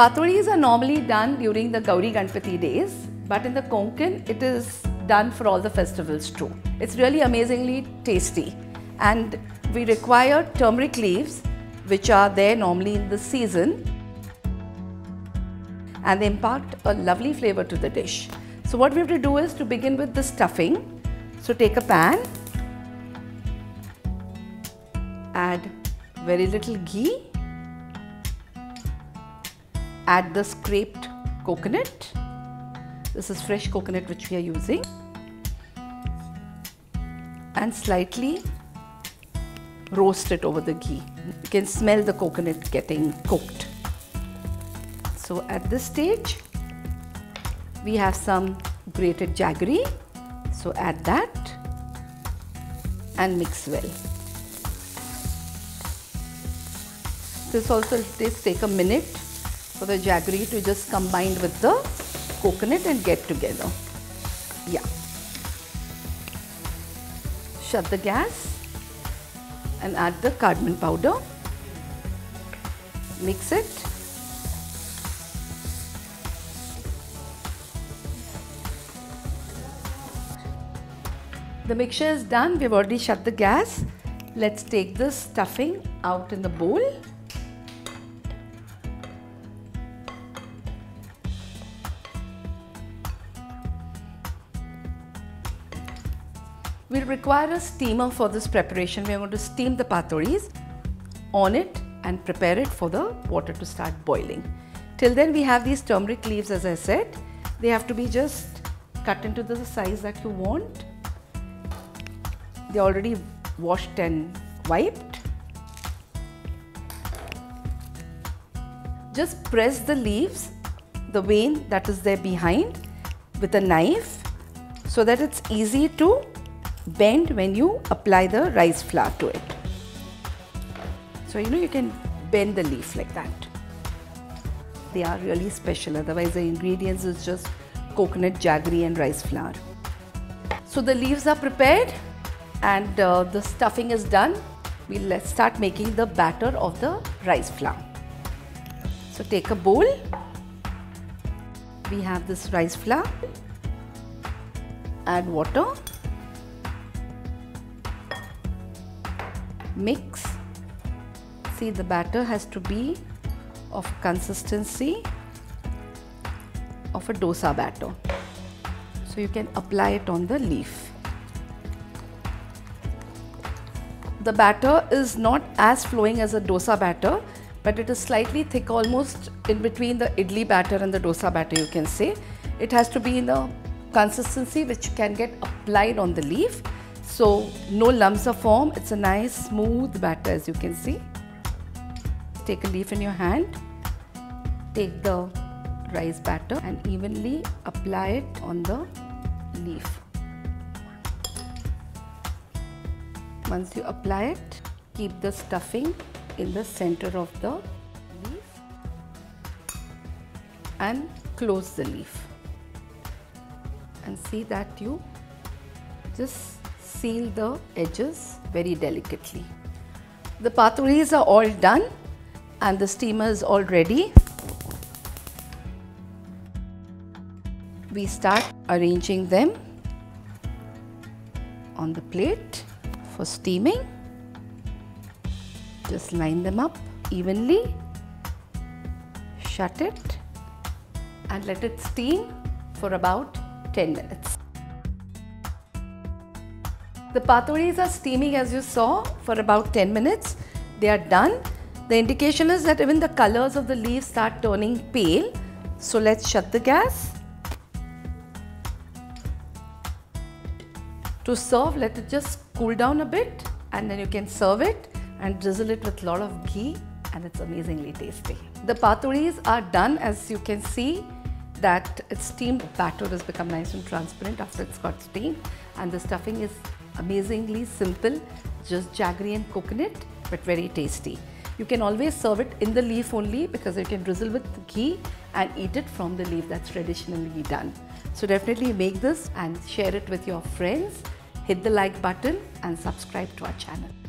Patolis are normally done during the Gauri Ganpati days, but in the Konkan, it is done for all the festivals too. It's really amazingly tasty. And we require turmeric leaves, which are there normally in the season, and they impart a lovely flavor to the dish. So what we have to do is to begin with the stuffing. So take a pan, add very little ghee, add the scraped coconut. This is fresh coconut which we are using and slightly roast it over the ghee. You can smell the coconut getting cooked. So at this stage, we have some grated jaggery. So add that and mix well. This also takes take a minute for the jaggery to just combine with the coconut and get together. Yeah. Shut the gas and add the cardamom powder. Mix it. The mixture is done. We've already shut the gas. Let's take this stuffing out in the bowl. We'll require a steamer for this preparation. We are going to steam the patolis on it and prepare it for the water to start boiling. Till then we have these turmeric leaves as I said. They have to be just cut into the size that you want. They're already washed and wiped. Just press the leaves, the vein that is there behind with a knife so that it's easy to bend when you apply the rice flour to it. So you know you can bend the leaf like that. They are really special otherwise the ingredients is just coconut, jaggery and rice flour. So the leaves are prepared and uh, the stuffing is done. We'll start making the batter of the rice flour. So take a bowl. We have this rice flour. Add water mix. See the batter has to be of consistency of a dosa batter. So you can apply it on the leaf. The batter is not as flowing as a dosa batter but it is slightly thick almost in between the idli batter and the dosa batter you can say. It has to be in the consistency which can get applied on the leaf so no lumps are formed. It's a nice smooth batter as you can see. Take a leaf in your hand. Take the rice batter and evenly apply it on the leaf. Once you apply it, keep the stuffing in the center of the leaf and close the leaf and see that you just seal the edges very delicately. The patolis are all done and the steamer is all ready. We start arranging them on the plate for steaming. Just line them up evenly, shut it and let it steam for about 10 minutes. The patolis are steaming as you saw for about 10 minutes. They are done. The indication is that even the colors of the leaves start turning pale. So let's shut the gas. To serve, let it just cool down a bit and then you can serve it and drizzle it with a lot of ghee and it's amazingly tasty. The patolis are done as you can see that its steamed batter has become nice and transparent after it's got steamed and the stuffing is amazingly simple, just jaggery and coconut, but very tasty. You can always serve it in the leaf only because you can drizzle with ghee and eat it from the leaf that's traditionally done. So definitely make this and share it with your friends. Hit the like button and subscribe to our channel.